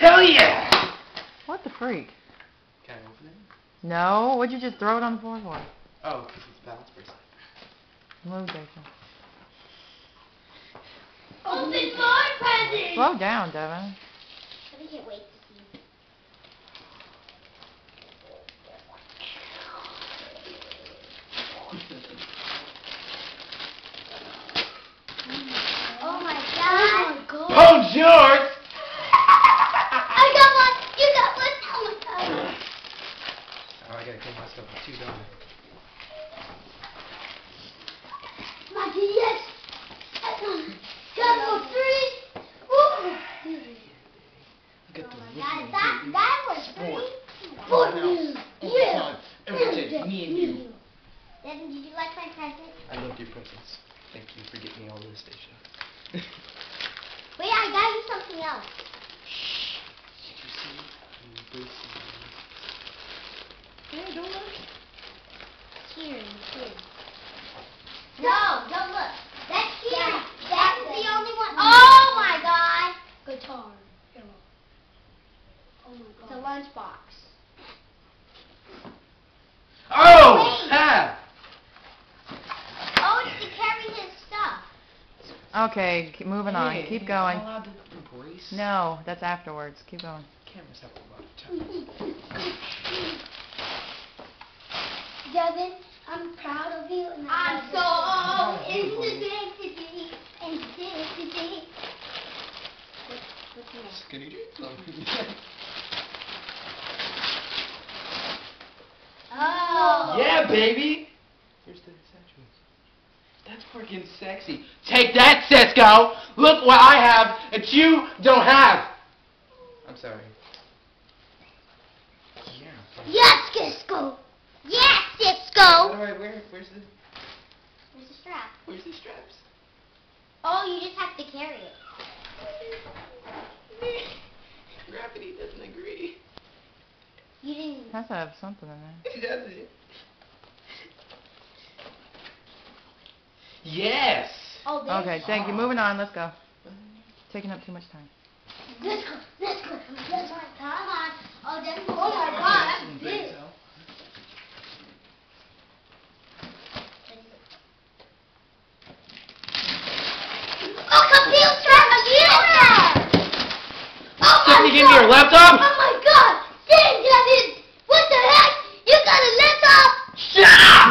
Hell yeah! What the freak? Can I open it? No, what'd you just throw it on the floor for? Oh, because it's balance bracelet. Move, Jason. Open more presents! Slow down, Devin. I can't wait to see my god! Oh my god! Bonjour! I got one! You got one! Oh my god! Oh, I gotta clean my stuff up too, don't I? Maggie, yes! Got for! Woo! Look at Oh the my god, that, that was Sport. free! Full For house. you! Oh all You! the time. Every day, me and you. Devin, did you like my present? I loved your presents. Thank you for getting me all this station. Wait, I got you something else. Did you see the bracelet? Hey, don't look. Here, here. No, don't look. That's here. That's the only one. Oh my god. Guitar. Oh my god. It's a lunchbox. Oh! Wait. Ah! Oh, it's to carry his stuff. Okay, keep moving on. Hey, Keep hey, going. I'm allowed to embrace. No, that's afterwards. Keep going. Cameras have a lot of time. Devin, I'm proud of you. And I'm so in the today and today. Skinny jeans. Oh. yeah, baby! Here's the accessories. That's freaking sexy. Take that, Cisco! Look what I have that you don't have! I'm sorry. Yeah. Yes, Cisco. Yes, How do Cisco. I wear? Where's the Where's the strap? Where's the straps? Oh, you just have to carry it. Gravity doesn't agree. You didn't. Has to have something in there. It doesn't. Yes. Oh, Okay, thank you. Moving on. Let's go. Taking up too much time. Oh give me your laptop? Oh my god! Dang, that is... What the heck? You got a laptop? Shut up!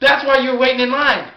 That's why you're waiting in line.